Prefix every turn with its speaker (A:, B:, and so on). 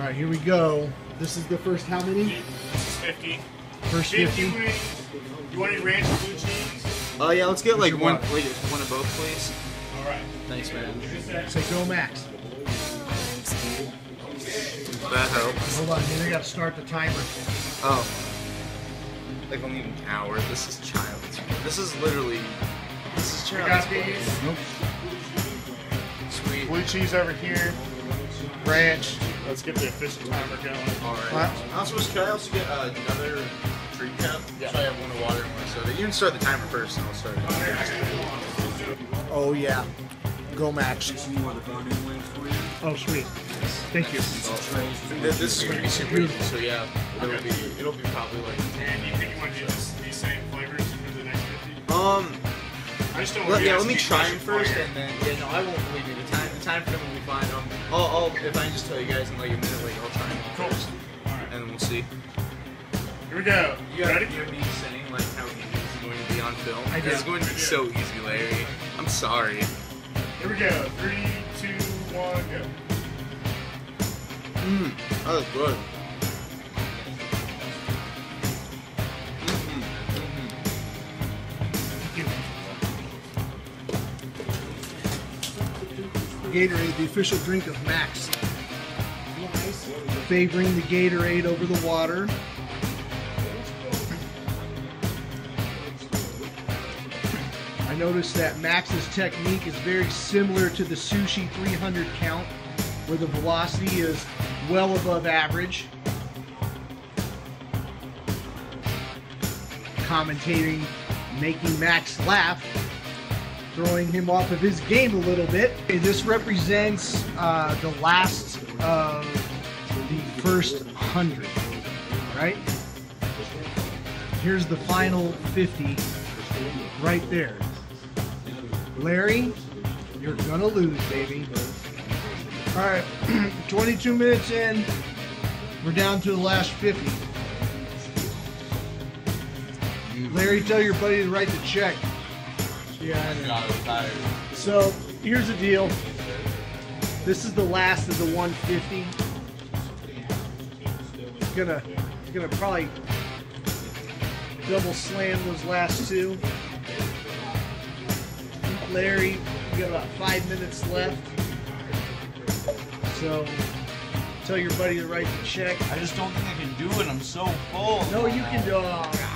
A: All right, here we go. This is the first how many?
B: This 50.
A: First
B: 50. You
A: 50.
B: want any, you want any ranch blue cheese?
C: Oh yeah, let's get like one,
A: water?
C: like one of both, please.
B: All right.
C: Thanks, man.
A: Say go max.
C: That helps.
A: Hold on, here we got to start the timer.
C: Oh, like only an hour. This is child's. This is literally. This is
B: We
C: child's.
B: got these.
A: Nope.
C: Sweet.
B: Blue cheese over here. Ranch. Let's get the official timer going.
C: All
A: What?
C: right. Also, can I also get uh, another treat cup?
B: Yeah.
C: So I have one of water and one soda. You can start the timer first, and I'll start.
A: Oh yeah. Go max. Oh sweet. Thank you.
C: This, this is gonna be super easy. So yeah, it'll be it'll be probably like.
B: And you think you want to do this, these same flavors
C: Let, yeah, let me try them first, and then yeah, no, I won't believe you. The time, the time for them will be fine. Um, I'll, I'll if I can just tell you guys in like a minute, like I'll try them
B: Cool.
C: first,
B: All right.
C: and then we'll see.
B: Here we go.
C: You
B: Ready?
C: you have me saying like how easy it's going to be on film.
A: I.
C: It's going to be so easy, Larry. I'm sorry.
B: Here we go. Three, two, one, go.
C: Mmm, that was good.
A: Gatorade, the official drink of Max. Favoring the Gatorade over the water. I noticed that Max's technique is very similar to the Sushi 300 count, where the velocity is well above average. Commentating, making Max laugh throwing him off of his game a little bit. This represents uh, the last of the first hundred, right? Here's the final 50 right there. Larry, you're gonna lose, baby. All right, 22 minutes in, we're down to the last 50. Larry, tell your buddy to write the check. Yeah, I know. So here's the deal. This is the last of the 150. It's gonna, it's gonna probably double slam those last two. Larry, we got about five minutes left. So tell your buddy to write the check.
D: I just don't think I can do it. I'm so full.
A: No, you can do. Oh,